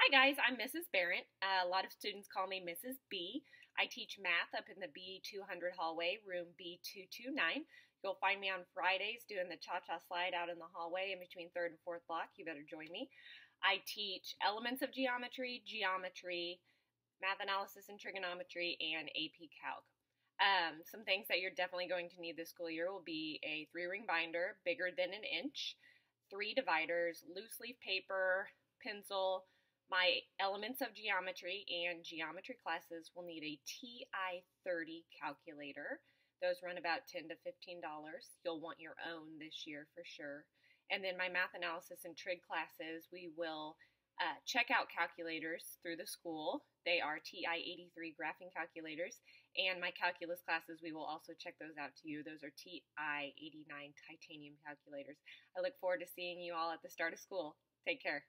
Hi guys, I'm Mrs. Berendt. Uh, a lot of students call me Mrs. B. I teach math up in the B200 hallway, room B229. You'll find me on Fridays doing the cha-cha slide out in the hallway in between third and fourth block. You better join me. I teach elements of geometry, geometry, math analysis and trigonometry, and AP Calc. Um, some things that you're definitely going to need this school year will be a three-ring binder bigger than an inch, three dividers, loose leaf paper, pencil, my Elements of Geometry and Geometry classes will need a TI-30 calculator. Those run about 10 to $15. You'll want your own this year for sure. And then my math analysis and trig classes, we will uh, check out calculators through the school. They are TI-83 graphing calculators. And my calculus classes, we will also check those out to you. Those are TI-89 titanium calculators. I look forward to seeing you all at the start of school. Take care.